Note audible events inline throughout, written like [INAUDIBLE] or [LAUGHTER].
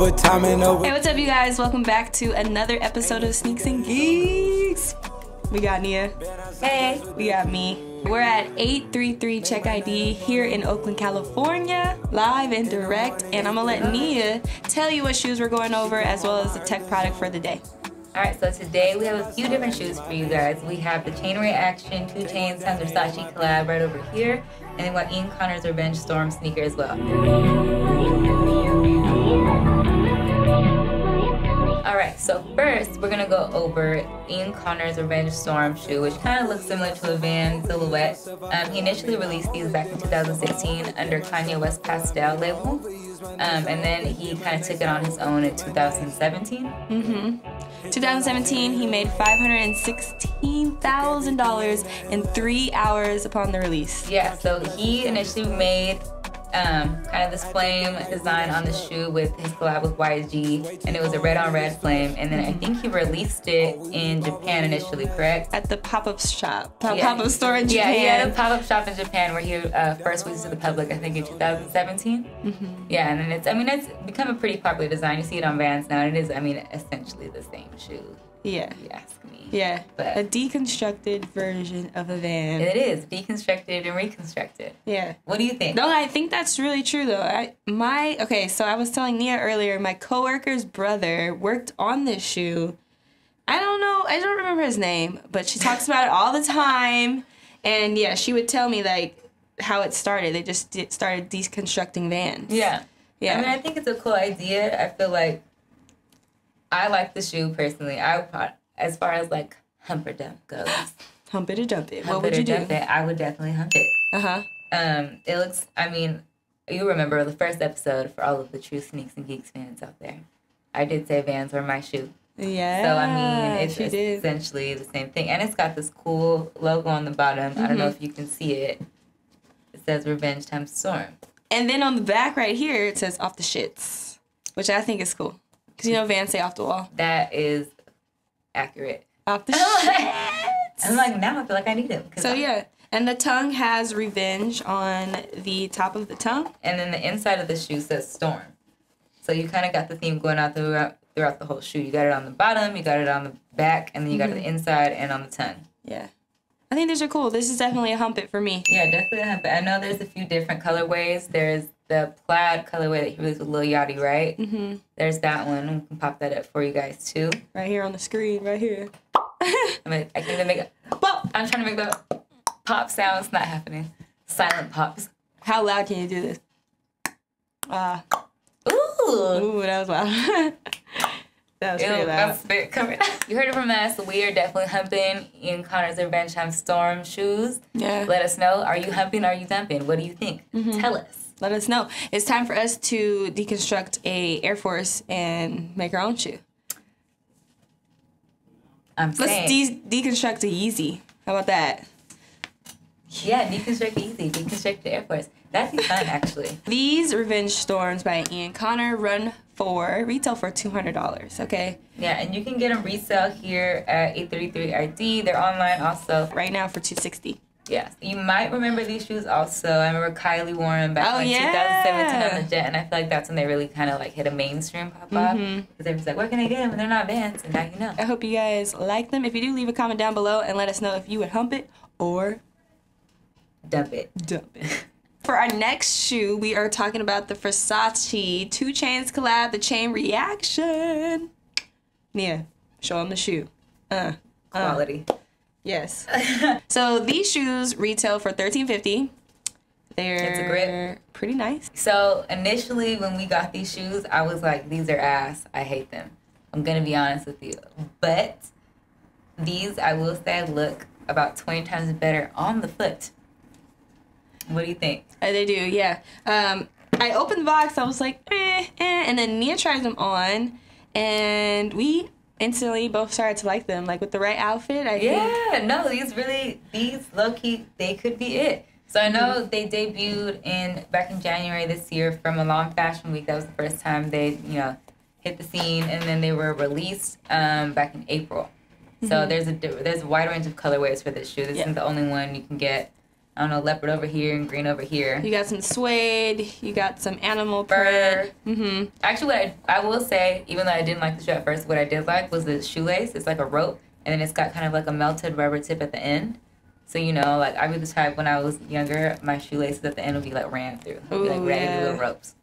overtime and over. Hey, what's up, you guys? Welcome back to another episode of Sneaks and Geeks. We got Nia. Hey. We got me. We're at 833 Check ID here in Oakland, California, live and direct. And I'm gonna let Nia tell you what shoes we're going over as well as the tech product for the day. All right, so today we have a few different shoes for you guys. We have the Chain Reaction 2 Chainz times Versace collab right over here, and then we got Ian Connor's Revenge Storm sneaker as well. All right, so first we're gonna go over Ian Connor's Revenge Storm shoe, which kind of looks similar to a Van silhouette. Um, he initially released these back in 2016 under Kanye West Pastelle label, um, and then he kind of took it on his own in 2017. Mm-hmm. 2017, he made $516,000 in three hours upon the release. Yeah, so he initially made um, kind of this flame design on the shoe with his collab with YG, and it was a red on red flame. And then I think he released it in Japan initially, correct? At the pop up shop, pop Yeah. up store in Japan. Yeah, he had a pop up shop in Japan where he uh, first released to the public, I think in 2017. Mm-hmm. Yeah, and then it's, I mean, it's become a pretty popular design. You see it on Vans now, and it is, I mean, essentially the same shoe, Yeah. you ask me. Yeah. But- A deconstructed version of a van. It is deconstructed and reconstructed. Yeah. What do you think? No, I think that's really true though. I my okay, so I was telling Nia earlier, my coworker's brother worked on this shoe. I don't know, I don't remember his name, but she talks about it all the time. And yeah, she would tell me like how it started. They just started deconstructing vans. Yeah. Yeah. I mean, I think it's a cool idea. I feel like I like the shoe personally. I would as far as like humper dump goes. Hump it or dump it. What hump would it you or do? dump it, I would definitely hump it. Uh huh. Um, it looks. I mean, you remember the first episode for all of the true sneaks and geeks fans out there. I did say Vans were my shoe. Yeah. So I mean, it's essentially the same thing, and it's got this cool logo on the bottom. I don't know Mhm. if you can see it. It says "Revenge Times Storm." And then on the back right here, it says off the shits, which I think is cool. Because you know, Vans say off the wall. That is accurate. Off the [LAUGHS] shits. I'm like now I feel like I need it. 'cause So I- yeah, and the tongue has revenge on the top of the tongue. and then the inside of the shoe says storm. So you kind of got the theme going out throughout throughout the whole shoe. You got it on the bottom, you got it on the back, and then you got it Mm-hmm. the inside and on the tongue. Yeah, I think these are cool. This is definitely a hump it for me. Yeah, definitely. Have, I know there's a few different colorways. There's the plaid colorway that he released with Lil Yachty, right? hmm There's that one. We can pop that up for you guys too. Right here on the screen, right here. [LAUGHS] I mean, I can't even make it. Well, I'm trying to make the pop sound. It's not happening. Silent pops. how loud can you do this? Ah, Ooh. ooh, that was loud. [LAUGHS] that was Ew, pretty spit coming. you heard it from us. We are definitely humping Ian Connor's Revenge Time Storm shoes. Yeah. Let us know. Are you humping? Are you dumping? What do you think? Mm-hmm. Tell us. Let us know. It's time for us to deconstruct a Air Force and make our own shoe. I'm Let's saying. de- deconstruct a Yeezy. How about that? yeah, deconstruct Yeezy. Deconstruct the Air Force. That'd be fun, actually. [LAUGHS] These Revenge Storms by Ian Connor run for retail for two hundred dollars. Okay, Yeah, and you can get them resale here at 833 RD. They're online also. right now for two sixty. Yes. You might remember these shoes also. I remember Kylie wore them back Oh, in yeah. 2017 on the jet, and I feel like that's when they really kind of like hit a mainstream pop. Mhm. Because everyone's like, where can I get them? And they're not Vans, and now you know. I hope you guys like them. If you do, leave a comment down below and let us know if you would hump it or Dump it. dump it. [LAUGHS] For our next shoe, we are talking about the Versace Two Chainz collab, the Chain Reaction. Nia, show them the shoe. Uh, uh, Quality. yes. [LAUGHS] so these shoes retail for thirteen fifty. They're It's a grip. pretty nice. So initially, when we got these shoes, I was like, "These are ass. I hate them." I'm gonna be honest with you, but these, I will say, look about 20 times better on the foot. What do you think? Uh, they do, yeah. Um, I opened the box. I was like, eh, eh, and then Nia tries them on, and we instantly both started to like them. Like with the right outfit, I think. Yeah, no, these really, these low key, they could be it. So I know they debuted in back in January this year from Milan fashion week. That was the first time they, you know, hit the scene, and then they were released um, back in April. So there's a there's a wide range of colorways for this shoe. This Yeah. isn't the only one you can get. I don't know, leopard over here and green over here. You got some suede. You got some animal print. Mm-hmm. Actually, what I, I will say, even though I didn't like the shoe at first, what I did like was the shoelace. It's like a rope, and then it's got kind of like a melted rubber tip at the end. So you know, like I be the type when I was younger, my shoelaces at the end would be like ran through, be like Ooh, raggedy yeah. little ropes.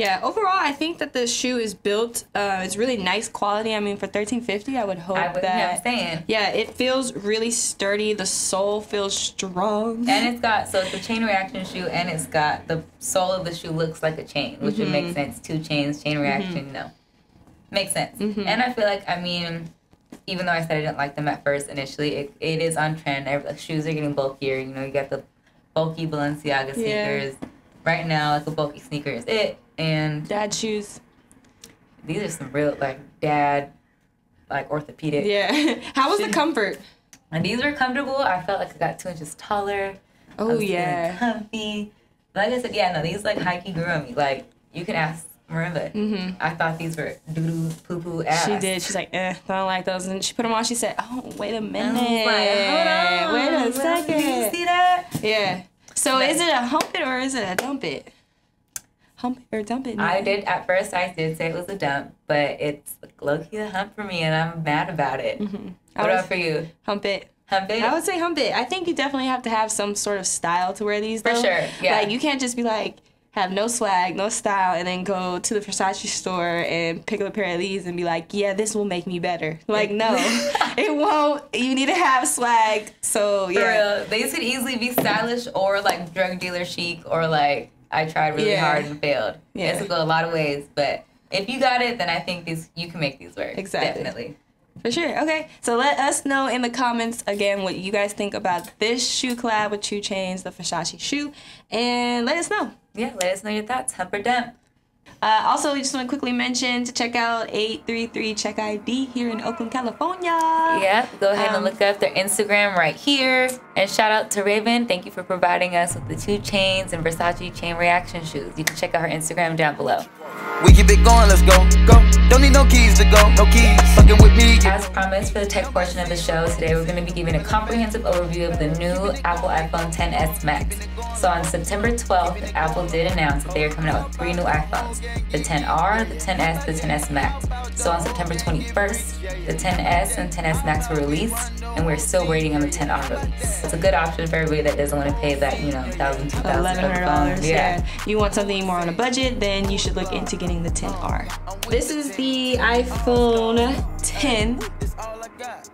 Yeah. Overall, I think that the shoe is built. Uh, it's really nice quality. I mean, for thirteen fifty, I would hope I would, that. yeah, I'm saying. Yeah, it feels really sturdy. The sole feels strong. And it's got so it's a chain reaction shoe, and it's got the sole of the shoe looks like a chain, which would make Mhm. sense. Two chains, chain reaction, no, makes sense. Mhm. And I feel like I mean, even though I said I didn't like them at first initially, it, it is on trend. Every, shoes are getting bulkier. You know, you got the bulky Balenciaga Yeah. sneakers. Right now, like a bulky sneaker is it, and Dad shoes. these are some real like dad, like orthopedic. Yeah. [LAUGHS] How was the comfort? And these were comfortable. I felt like I got two inches taller. Oh yeah. comfy. Like I said, yeah, no, these like high key grew on me. Like you can ask Marimba. Mhm. I thought these were doo doo poo poo ass. She did. She's like, eh, I don't like those. And she put them on. She said, oh, wait a minute. Like, hold on. Wait a second. Did you see that? Yeah. So is it a hump it or is it a dump it? Hump it or dump it? I did at first. I did say it was a dump, but it's low key a hump for me, and I'm mad about it. Mhm. I What about for you? hump it. Hump it? I would say hump it. I think you definitely have to have some sort of style to wear these. For though. sure, yeah. Like you can't just be like have no swag, no style, and then go to the Versace store and pick up a pair of these and be like, yeah, this will make me better. Like no, [LAUGHS] [LAUGHS] it won't. You need to have swag. So For yeah. These could easily be stylish or like drug dealer chic or like I tried really Yeah. hard and failed. Yeah. Go a lot of ways, but if you got it, then I think these you can make these work. Exactly. Definitely. For sure. Okay. So let us know in the comments again what you guys think about this shoe collab with Two Chainz, the Versace shoe, and let us know. Yeah, let us know your thoughts. Hump or dump. Uh, also, we just want to quickly mention to check out 833 Check ID here in Oakland, California. Yeah, go ahead Um, and look up their Instagram right here. And shout out to Raven. Thank you for providing us with the two Chainz and Versace chain reaction shoes. You can check out her Instagram down below. We keep it going, let's go, go. Don't need no keys to go, no keys. Fucking with me. As promised for the tech portion of the show, today we're going to be giving a comprehensive overview of the new Apple iPhone 10s Max. So on September 12th, Apple did announce that they are coming out with three new iPhones the 10R, the 10s, the 10s Max. So on September 21st, the 10s and 10s Max were released, and we're still waiting on the 10R release. It's a good option for everybody that doesn't want to pay that, you know, thousand, two thousand Eleven for the hundred phone. dollars. Yeah. You want something more on a budget, then you should look into getting the 10R. This is the iPhone 10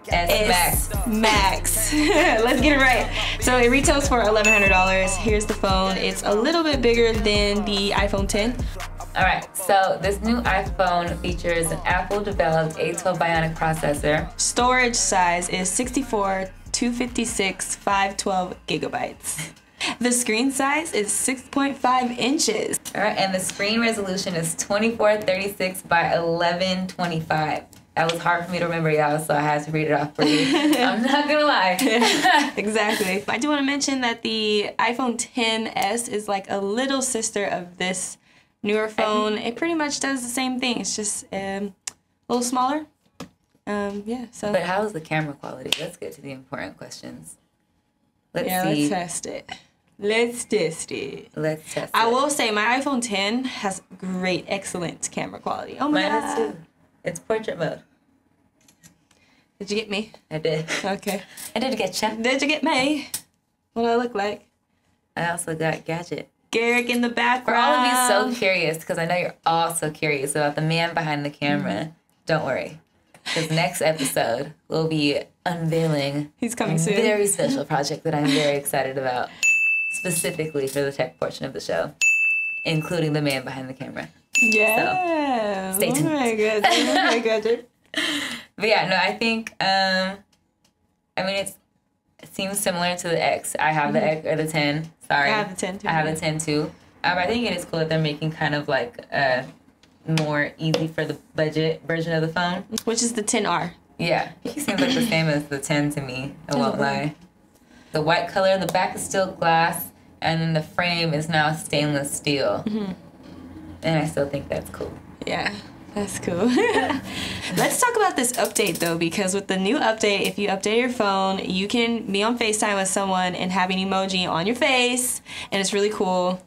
S Max. Max. [LAUGHS] [LAUGHS] Let's get it right. So it retails for eleven hundred dollars. Here's the phone. It's a little bit bigger than the iPhone 10. All right, so this new iPhone features an Apple-developed A12 Bionic processor. Storage size is 64, 256, 512 gigabytes. The screen size is 6.5 inches. All right, and the screen resolution is 2436 by 1125. That was hard for me to remember, y'all, so I had to read it off for you. [LAUGHS] I'm not gonna lie. [LAUGHS] [LAUGHS] exactly. I do want to mention that the iPhone 10s is like a little sister of this newer phone. It pretty much does the same thing. It's just um, a little smaller. Um, yeah. So but how is the camera quality? Let's get to the important questions. Let's yeah, see. let's test it. Let's test it. Let's test I it. will say my iPhone 10 has great, excellent camera quality. Oh my Mine god! too. It's portrait mode. Did you get me? I did. Okay. I did get you. Did you get me? What do I look like? I also got gadget. Garrick in the background. For all of you so curious, because I know you're all so curious about the man behind the camera, Mm-hmm. don't worry. Because next episode, we'll be unveiling He's a coming soon. very special project that I'm very excited about, specifically for the tech portion of the show, including the man behind the camera. Yeah. stay tuned. Oh my god. Oh my god. [LAUGHS] But yeah, no, I think, um, I mean, it's, it seems similar to the X. I have the X, or the 10. Sorry. Mm-hmm. I have the 10 too, I have the 10 too. Um, I think it is cool that they're making kind of like a more easy for the budget version of the phone. Which is the 10R. Yeah, he seems like the same as the 10 to me. I won't lie. The white color, the back is still glass, and then the frame is now stainless steel. Mm-hmm. And I still think that's cool. Yeah. That's cool. [LAUGHS] Let's talk about this update though, because with the new update, if you update your phone, you can be on FaceTime with someone and have an emoji on your face, and it's really cool.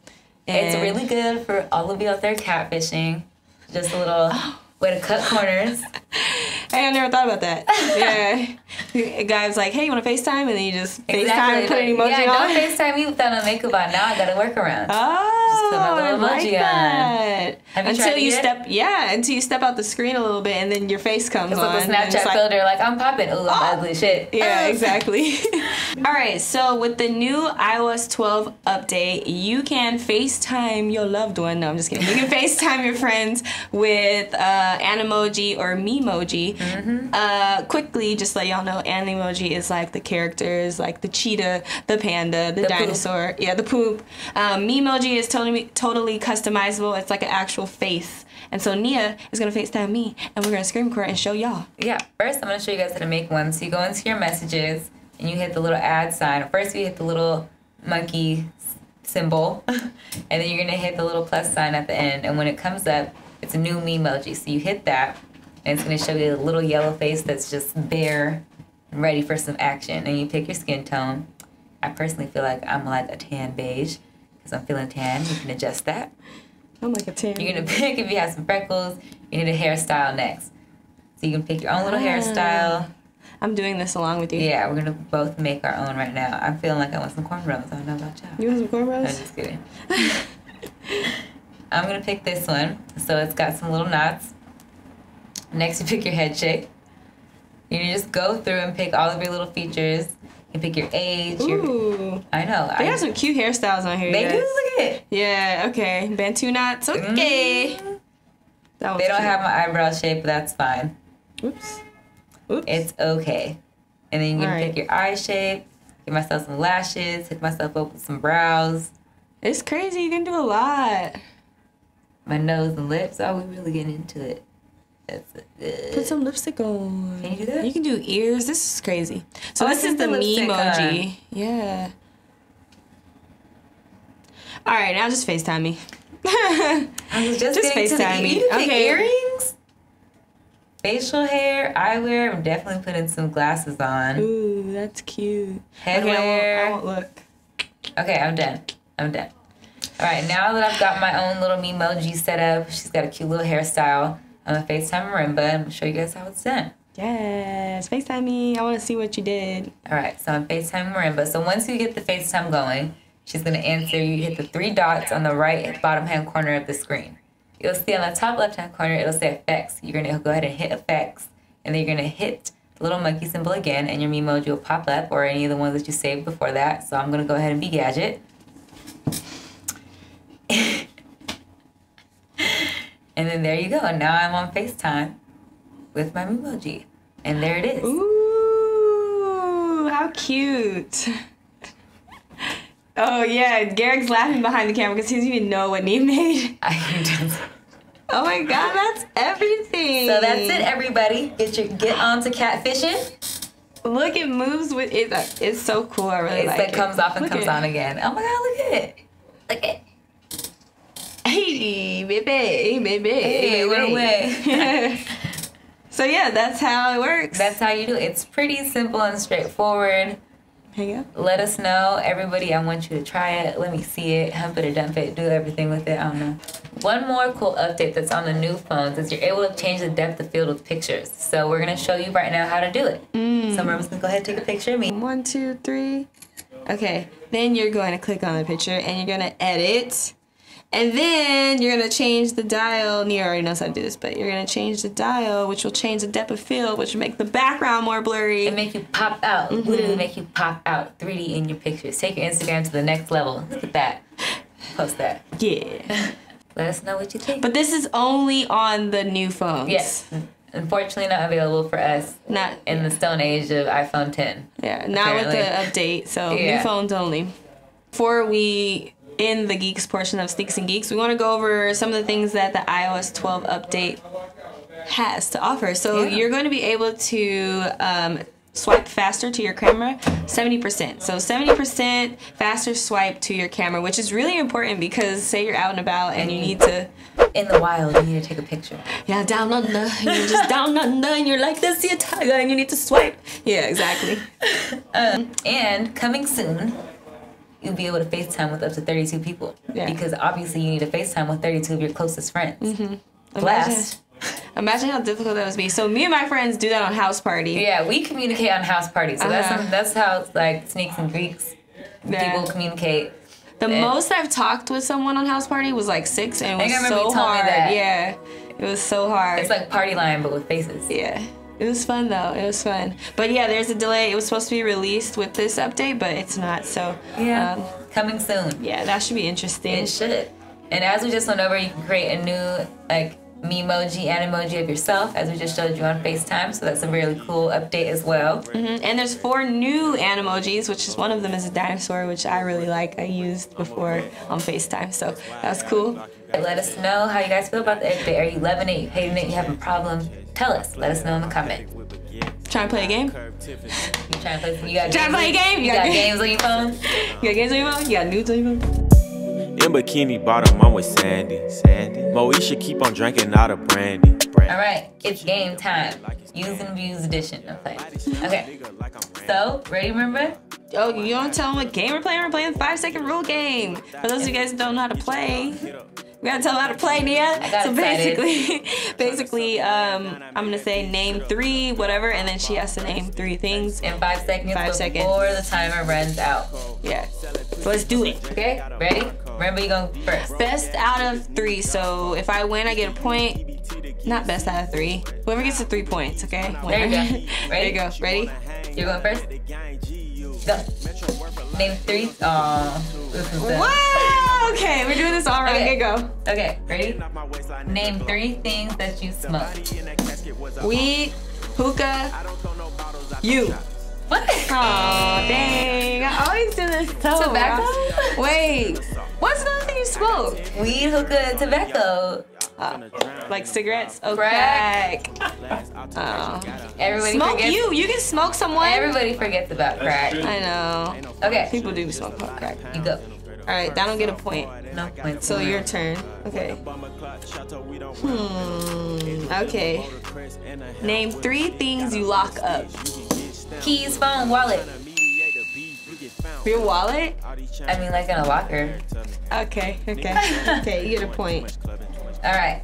It's really good for all of you out there catfishing. Just a little [GASPS] oh. way to cut corners. [LAUGHS] Hey, [LAUGHS] I never thought about that. [LAUGHS] yeah. A guy was like, hey, you want to FaceTime? And then you just FaceTime and put an emoji yeah, on. don't FaceTime me without a makeup on. Now I got a workaround. Oh, put my little I like emoji on. that. You until you yet? step, yeah, until you step out the screen a little bit, and then your face comes It's on. and it's Snapchat like- filter, like I'm popping. Ooh, I'm ugly shit. Yeah, exactly. [LAUGHS] All right, so with the new iOS 12 update, you can FaceTime your loved one. No, I'm just kidding. You can FaceTime your friends with uh, Animoji or Memoji. Mm-hmm. Uh, quickly, just let y'all know, Animoji is like the characters, like the cheetah, the panda, the, poop. dinosaur. Yeah, the poop. Um, Memoji is totally totally customizable. It's like an actual face. And so Nia is gonna FaceTime me, and we're gonna screen record and show y'all. Yeah, first I'm gonna show you guys how to make one. So you go into your messages and you hit the little add sign. First you hit the little monkey symbol, [LAUGHS] and then you're gonna hit the little plus sign at the end. And when it comes up, it's a new emoji. So you hit that, and it's gonna show you a little yellow face that's just bare, and ready for some action. And you pick your skin tone. I personally feel like I'm like a tan beige because I'm feeling tan. You can adjust that. I'm like a tan. You're gonna pick if you have some freckles. You need a hairstyle next. So you can pick your own little Ah. hairstyle. I'm doing this along with you. Yeah, we're gonna both make our own right now. I'm feeling like I want some cornrows. I don't know about y'all. You want some cornrows? I'm just kidding. [LAUGHS] I'm gonna pick this one. So it's got some little knots. Next, you pick your head shape. You just go through and pick all of your little features. You pick your age. Your Ooh. I know. They I, have some cute hairstyles on here. They guys. do. Look at it. Yeah, okay. Bantu knots. Okay. Mm. That They don't have my eyebrow shape, but that's fine. Oops. Oops. It's okay. And then you can Alright. pick your eye shape, give myself some lashes, hook myself up with some brows, It's crazy. You can do a lot. my nose and lips. Oh, we really getting into it. Put some lipstick on. Can you do that? You can do ears. This is crazy. So Oh, this is the the emoji. Yeah. All right, now just FaceTime me. [LAUGHS] Just, Just getting to the FaceTime me. Okay. earrings, facial hair, eyewear. I'm definitely putting some glasses on. Ooh, that's cute. Headwear. Okay, I won't, I won't look. Okay, I'm done. I'm done. All right, now that I've got my own little Memoji set up, she's got a cute little hairstyle. I'm gonna FaceTime Marimba and gonna show you guys how it's done. Yes, FaceTime me. I want to see what you did. All right, so I'm FaceTime Marimba. So once you get the FaceTime going, she's gonna answer. You hit the three dots on the right bottom hand corner of the screen. You'll see on the top left hand corner, it'll say effects. You're gonna go ahead and hit effects, and then you're gonna hit the little monkey symbol again, and your Memoji will pop up, or any of the ones that you saved before that. So I'm gonna go ahead and be Gadget. [LAUGHS] and then there you go. Now I'm on FaceTime with my Memoji. And there it is. Ooh, how cute. [LAUGHS] Oh yeah, Garrick's laughing behind the camera because he doesn't even know what Neve made. [LAUGHS] I [LAUGHS] just- Oh my god, that's everything. So that's it, everybody. Get your get on to catfishing. Look, it moves with it. It's so cool. I really It's like that it. comes off and Look comes at- on again. Oh my god, look at it. Look at Hey, baby, hey baby. Hey, it went away. so yeah, that's how it works. That's how you do it. It's pretty simple and straightforward. hang up. Let us know, everybody. I want you to try it. Let me see it. Hump it or dump it. Do everything with it. I don't know. One more cool update that's on the new phones is you're able to change the depth of field with pictures. So we're gonna show you right now how to do it. Mm. So Mama's gonna go ahead and take a picture of me. One, two, three. Okay. Then you're going to click on the picture and you're going to edit. And then you're going to change the dial. Nia already knows how to do this, but you're going to change the dial, which will change the depth of field, which will make the background more blurry. It make you pop out. Mm-hmm. Literally make you pop out 3D in your pictures. Take your Instagram to the next level. Look at that. Post that. yeah. [LAUGHS] Let us know what you think. But this is only on the new phones. yes, unfortunately not available for us Not in the stone age of iPhone 10. Yeah, not with the update. So Yeah. new phones only. Before we in the geeks portion of Sneaks and Geeks, we want to go over some of the things that the iOS 12 update has to offer. So Yeah. you're going to be able to um, swipe faster to your camera 70%. So 70% faster swipe to your camera, which is really important because say you're out and about and you need to in the wild, you need to take a picture. Yeah, down under. You're just down under, and you're like, "This is a tiger," and you need to swipe. Yeah, exactly. [LAUGHS] And coming soon, you'll be able to FaceTime with up to 32 people. Yeah. Because obviously you need to FaceTime with 32 of your closest friends. Mm-hmm. Blast. Imagine how difficult that would be. So me and my friends do that on house party. Yeah, we communicate on house parties. So Uh-huh. that's that's how like sneaks and greeks Yeah. people communicate. The Yeah. most I've talked with someone on house party was like six, and it I was so hard. that. Yeah, it was so hard. It's like party line but with faces. yeah, it was fun though. It was fun. But yeah, there's a delay. It was supposed to be released with this update, but it's not. So Yeah. um, Coming soon. yeah, that should be interesting. It should. And as we just went over, you can create a new like memoji and emoji of yourself, as we just showed you on FaceTime. So that's a really cool update as well. Mhm. And there's four new animojis, which is one of them is a dinosaur, which I really like. I used before on FaceTime, so that's cool. Let us know how you guys feel about the update. Are you loving it? You hating it? You having a problem? Tell us. Let us know in the comment. Trying to play a game? You trying to play? You got Trying to play a game? You You got got games on your phone? You got games on your phone? You got nudes on your phone? In bikini bottom, I'm with Sandy. Sandy. Moesha keep on drinking out of brandy. All right, it's game time. Use and abuse edition. I'm. Okay. So, ready? Remember? Oh, you don't tell them what game we're playing? We're playing the five second rule game. For those of you guys who don't know how to play, we gotta tell them how to play, Nia. So basically, [LAUGHS] basically, um, I'm gonna say name three, whatever, and then she has to name three things. In five seconds Five before seconds. the timer runs out. Yeah. So let's do it. Okay. Ready? Remember, you going first. Best out of three. So if I win, I get a point. Not best out of three. Whoever gets the three points, okay? There you go. [LAUGHS] there Ready? you go. Ready? You're going first. Go. Name three. Uh, this is. Wow! Okay, we're doing this all right. Okay. Okay, go. Okay. Ready? Name three things that you smoke. Weed, hookah, you. What? Oh dang! I always do this so Tobacco? Wait, what's another thing you smoke? Weed, hookah, tobacco. Like cigarettes? Oh, Crack. crack. Oh. Everybody Smoke forgets. you. You can smoke someone. Everybody forgets about crack. I know. Okay. People do smoke crack. You go. All right, I don't get a point. No points. So your turn. Okay. Hmm. Okay. Name three things you lock up. keys, phone, wallet. Your wallet? I mean, like in a locker. Okay. Okay. [LAUGHS] Okay. You get a point. All right.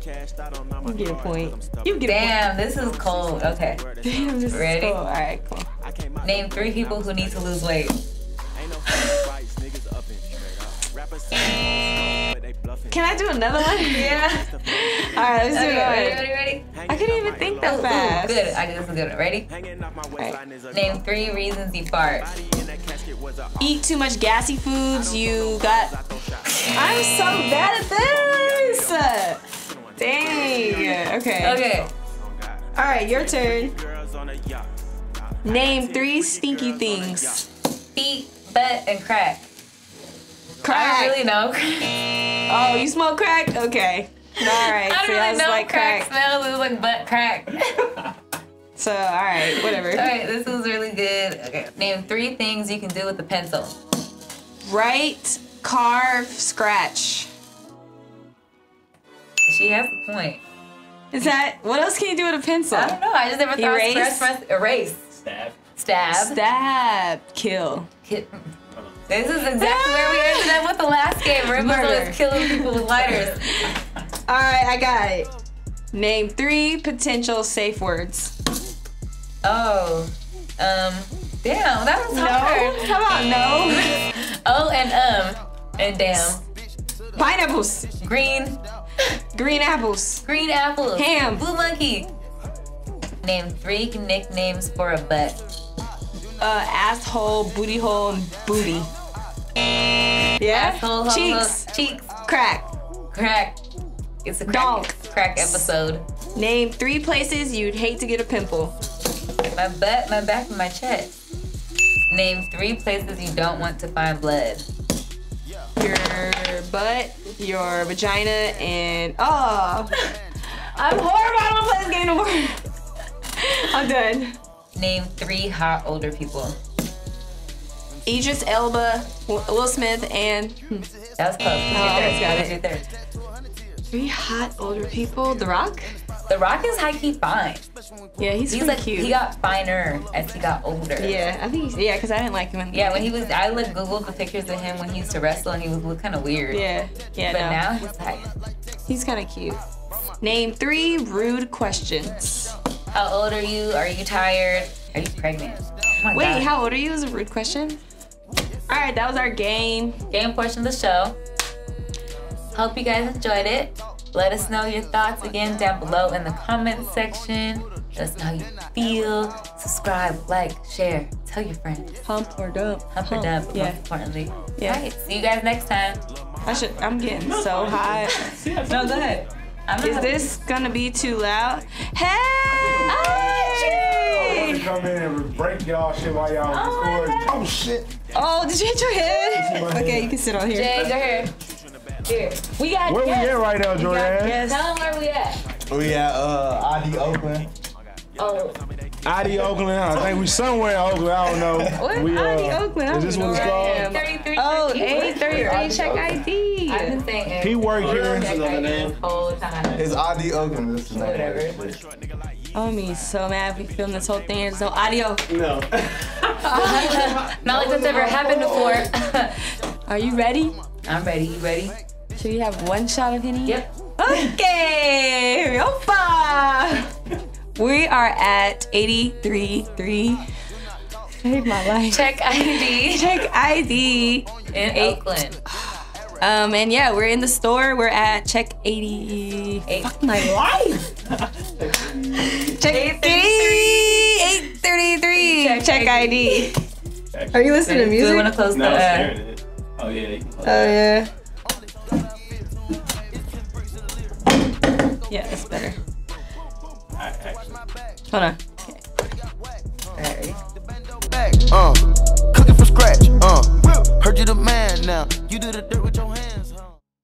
You get a point. You get a Damn, this is cold. Okay. Damn, this is Ready? All right. Cool. Name three people who need to lose weight. Can I do another one? [LAUGHS] Yeah. All right. Let's do Okay, ready, it. ready, ready? I couldn't even think that Ooh, fast. good. I this is good. Ready? Name three reasons you fart. Eat too much gassy foods. You got. I'm so bad at this. Dang. Okay. Okay. All right. Your turn. Name three stinky things. Feet, butt, and crack. I Crack. don't really know. Oh, you smoke crack? Okay. All right. I don't really know like crack, crack. smells. It was like butt crack. [LAUGHS] So all right, whatever. All right, this was really good. Okay. Name three things you can do with a pencil. Write, carve, scratch. She has a point. Is that what else can you do with a pencil? I don't know. I just never thought Erase? scratch, press, erase, Stab. stab. Stab, kill. Hit. This is exactly where we ended up with the last game. Rip was killing people with lighters. [LAUGHS] All right, I got it. Name three potential safe words. Oh, um, damn, that was No. hard. How about no? [LAUGHS] Oh, and um, and damn, Pineapples, green, [LAUGHS] green apples, green apples. Ham. blue monkey. Name three nicknames for a butt. Uh, asshole, booty hole, and booty. Yeah. Asshole, ho, ho, Cheeks, cheeks, crack. crack. It's a crack, Donk. crack episode. Name three places you'd hate to get a pimple. My butt, my back, and my chest. Name three places you don't want to find blood. Your butt, your vagina, and oh, [LAUGHS] I'm horrible. I don't play this game no more. [LAUGHS] I'm done. Name three hot older people. Idris Elba, Will Smith, and hmm, That was close. Oh, your got it. your? Three hot older people. The Rock. The Rock is high key fine. Yeah, he's, He's pretty like cute. he got finer as he got older. yeah, I think. He's, yeah, because I didn't like him in. the Yeah, when he was, I like googled the pictures of him when he used to wrestle, and he was look kind of weird. Yeah, yeah. But no. now he's like, he's kind of cute. Name three rude questions. How old are you? Are you tired? Are you pregnant? Oh Wait, God. how old are you? Is a rude question. All right, that was our game. game portion of the show. Hope you guys enjoyed it. Let us know your thoughts again down below in the comment section. Let us know how you feel. Subscribe, like, share, tell your friends. Pump or dump. Pump, Hump it up, Yeah. most importantly. Yeah. Alright, see you guys next time. I should. I'm getting so hot. [LAUGHS] No, go ahead. I'm Is not- this gonna be too loud? Hey! to come in and break y'all shit while y'all Oh recording. Oh shit. Oh, did you hit your head? my Okay, head. you can sit on here. Jay, go here. Here. We got Where we at right now, Jordan? Yes. Tell them where we at. We at uh ID Oakland. Oh, ID Oakland. I think we somewhere in Oakland. I don't know. What? We, uh, ID Oakland? I Is this don't what it's called? where I 33. Oh, You work here. 833, check ID. I've saying He work here. check ID whole time. It's ID Oakland. This is Whatever. of. Oh, me so mad we film this whole thing. There's no audio. No. [LAUGHS] Not like that's ever happened before. [LAUGHS] Are you ready? I'm ready. You ready? Should we have one shot of Henny? Yep. Okay, Opa! We are at 83.3. Save my life. Check ID Check ID. in Eight. Oakland. Um, and yeah, we're in the store. We're at check 80. Eight. Fuck my life. [LAUGHS] check 80. 833. Check Check, ID. Are you listening to music? Do music? we want to close No, the? I'm Uh, staring it. Oh yeah, you can close Oh yeah. Yeah, it's better. Alright, actually. Hold on. back. Uh, cooking from scratch. Uh, heard you the man now. You do the dirt with your hands.